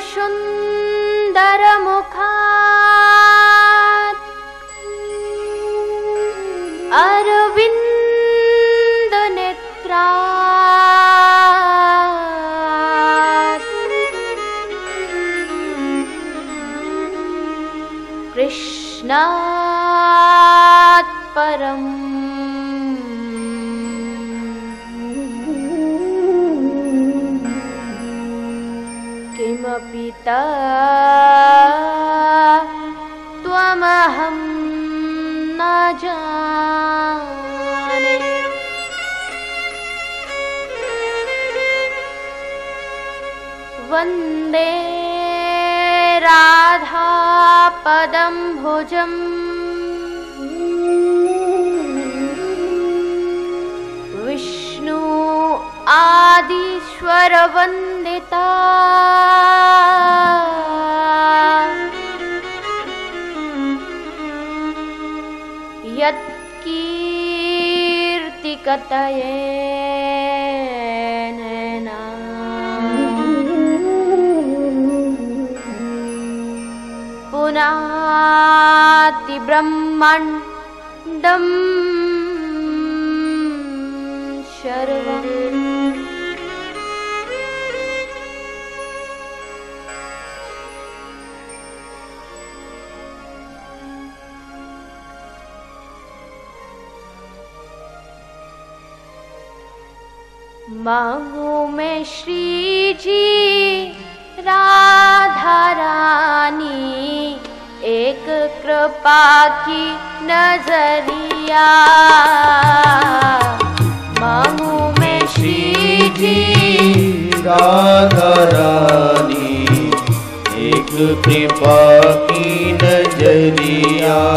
सुन्दरमुखात्। अरविन्दनेत्रा कृष्णात् परम् किमपि त त्वमहं न जाने। वन्दे राधापदं भुजम् विष्णु ईश्वरवन्दिता यत्कीर्तिकतये पुनाति पुनातिब्रह्मण्डं शर्व मांगू मैं श्री जी, राधा रानी। एक कृपा की नज़रिया। मांगू मैं श्री जी, राधा रानी। एक कृपा की नज़रिया।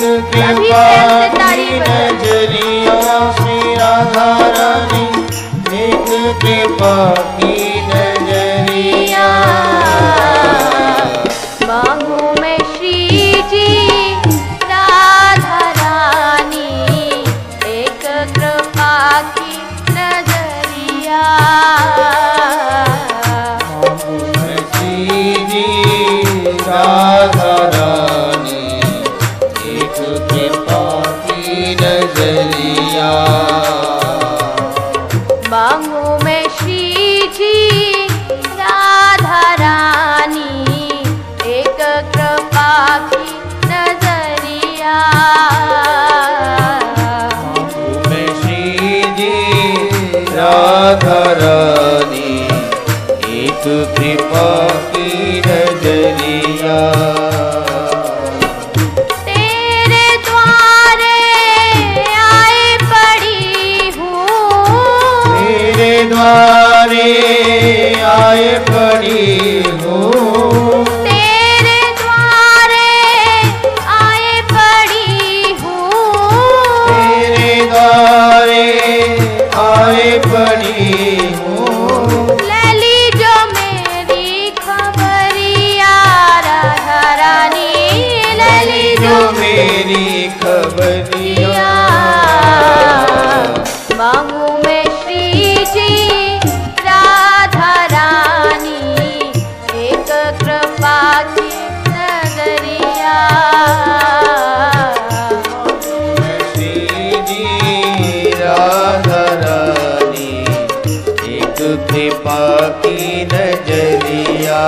कृपा नज़रिया श्री राधा रानी कृपा कृपा की नज़रिया द्वारे आए पड़ी खबरिया मांगू मैं श्री जी एक श्री रानी कृपा की नज़रिया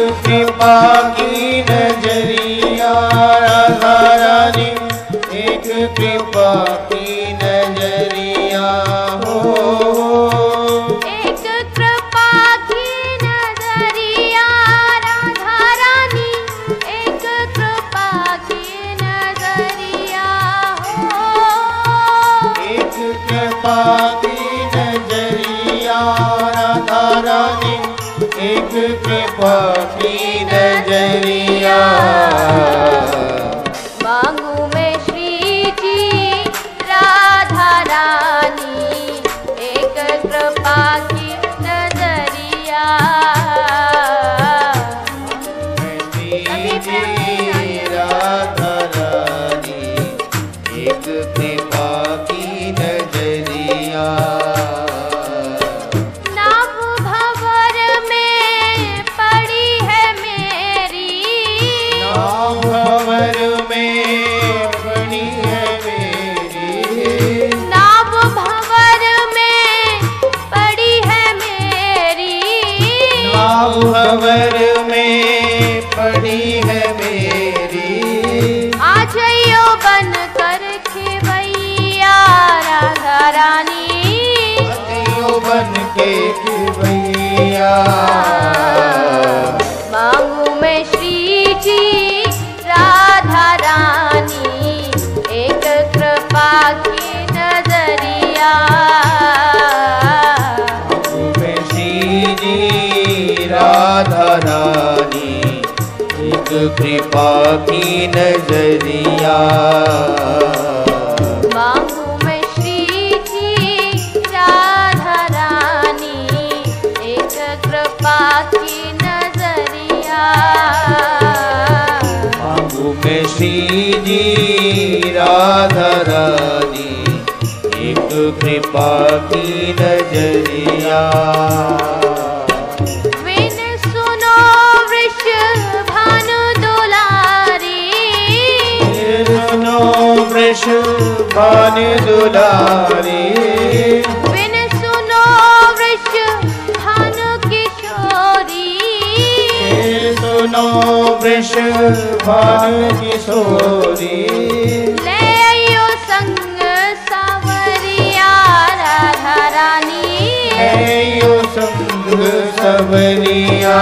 कृपा की नज़रिया राधा रानी एक कृपा की नज़रिया हो एक कृपा की नज़रिया राधा रानी एक कृपा की नज़रिया हो। एक कृपा की नज़रिया राधा रानी एक कृपा भंवर में पड़ी है मेरी। आ जाइयो बन कर खेवैया राधा रानी। बन के भैया। कृपा की नज़रिया। मैं श्री जी राधा रानी एक कृपा की नज़रिया। भान दुलारी। सुनो वृष भानु किशोरी। सुनो वृष भान किशोरी। ले आइयो संग सावरिया राधा रानी संग सवरिया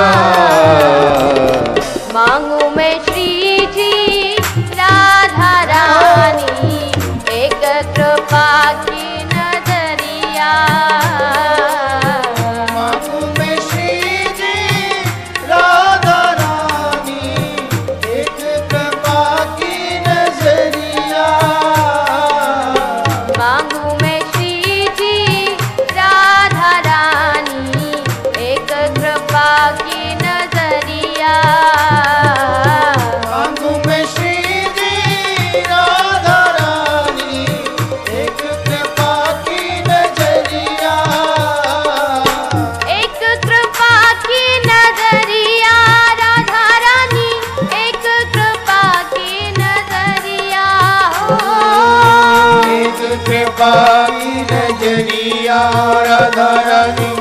नज़रिया राधा रानी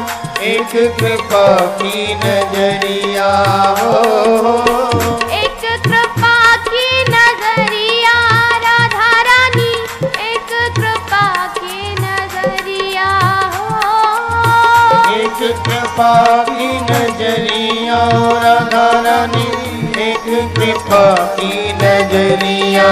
एक कृपा की नज़रिया हो एक कृपा की नज़रिया राधा रानी एक कृपा की नज़रिया हो। एक कृपा की नज़रिया राधा रानी एक कृपा की नज़रिया।